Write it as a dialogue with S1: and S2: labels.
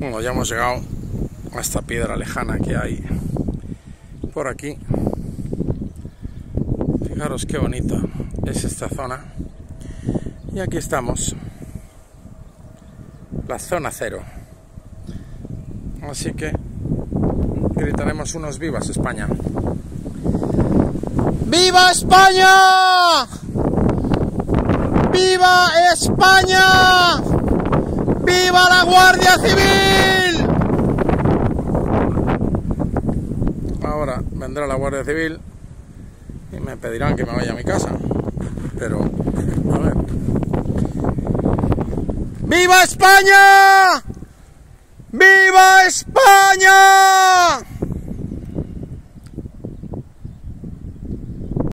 S1: Bueno, ya hemos llegado a esta piedra lejana que hay por aquí. Fijaros qué bonita es esta zona. Y aquí estamos. La zona cero. Así que gritaremos unos vivas España. ¡Viva España! ¡Viva España! ¡Viva la Guardia Civil! Ahora vendrá la Guardia Civil y me pedirán que me vaya a mi casa. Pero, a ver. ¡Viva España! ¡Viva España!